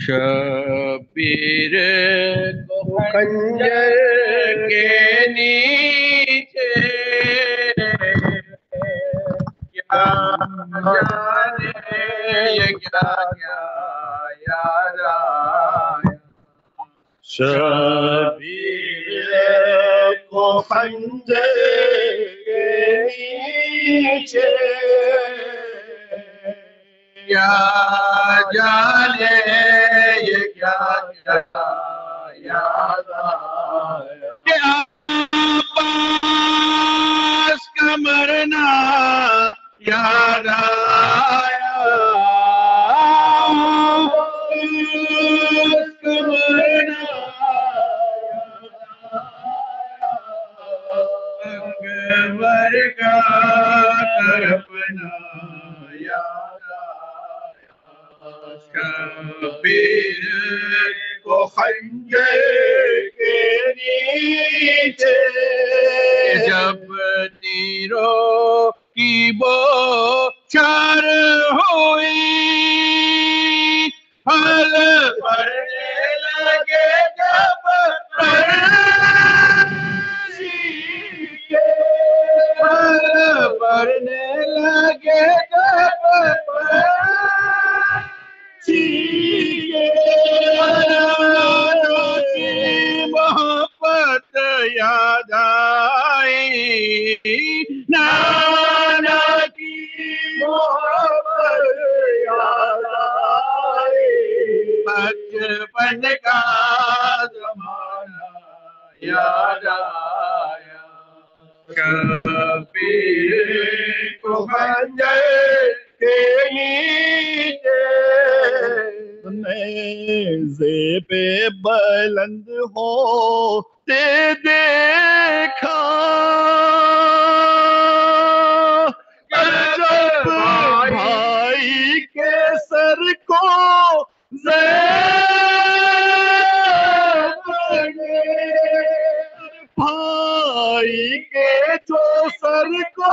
शबीर को खंजर के नीचे क्या जाने क्या क्या याद आया? शबीर छे याद को खंजर जब तीरों की बौछार हुई हल पड़ने आई नाना की बचपन का जमाना याद आया। कबीर को खंजर के नेज़े पे बुलंद हो ते देखा जब भाई? के सर को भाई के जो सर को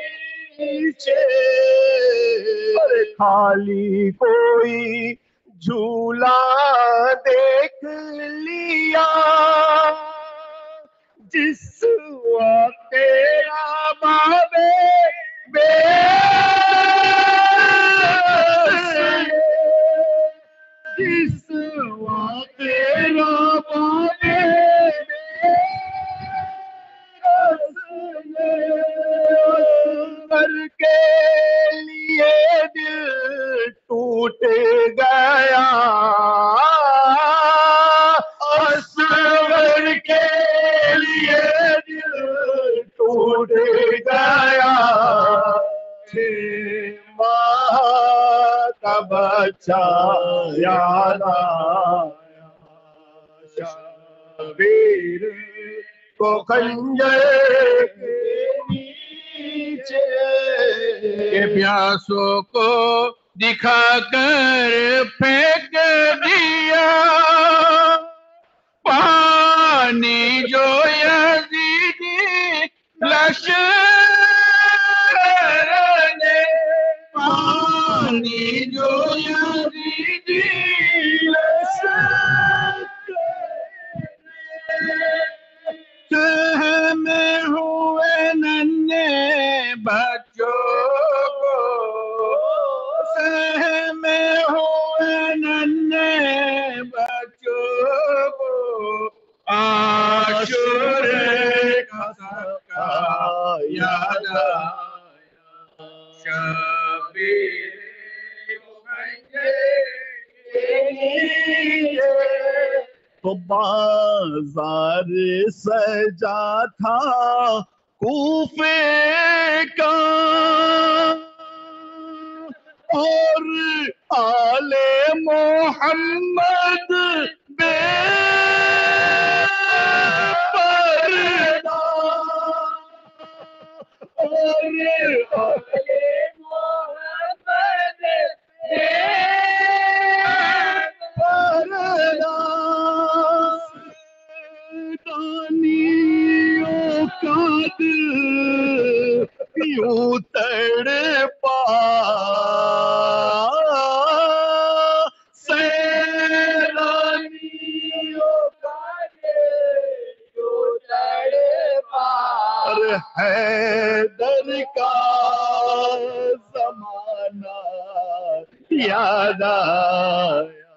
नीचे पर खाली कोई झूला देख लिया जिस वक्त तेरा बाबे जिस टूट गया। असवर के लिए दिल टूट गया। का बच्चा आया शबीर को खंजर के प्यासों को दिखाकर फेंक दिया। पानी तो बाज़ार सजा था कूफे का और आले मोहम्मद याद आया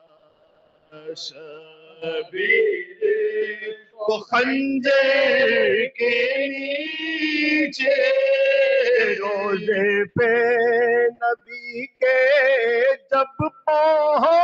शबीर को खंजर के नीचे रोज़े पे नबी के जब पहुँची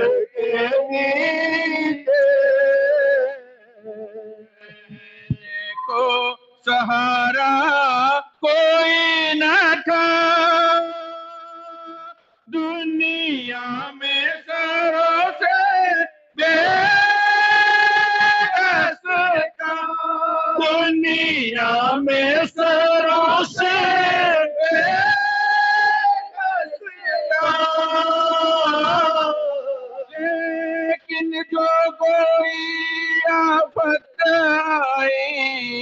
आफत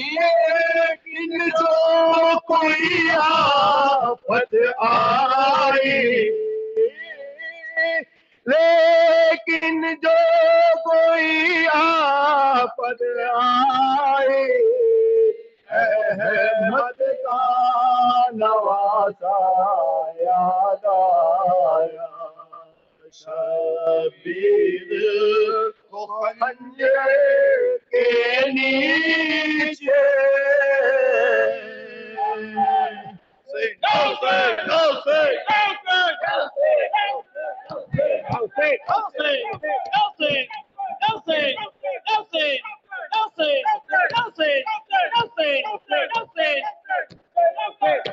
लेकिन जो कोई आफत आई लेकिन जो कोई आफत आई अहमद का शबीर को खंजर के नीचे Say, no, say, no, say, no, say, no, say, no, say. Nelson, Nelson, Nelson, Nelson, Nelson, Nelson, Nelson,